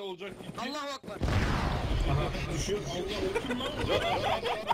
olacak iki. Allahu akbar. Aha düşüyor. Allah o kim lan?